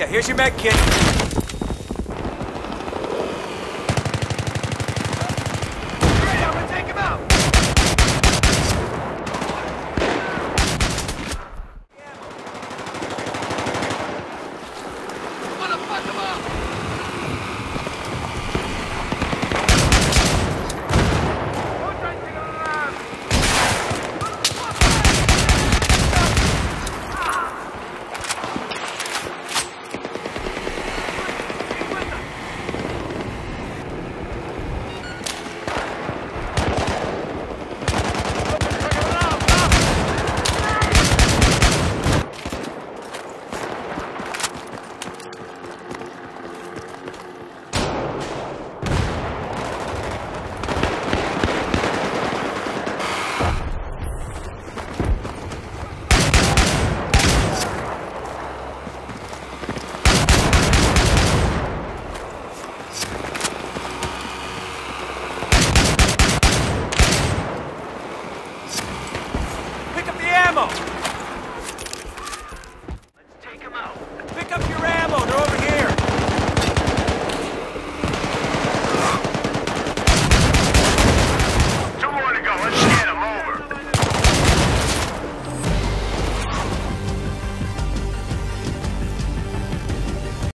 Yeah, here's your med kit. Ammo!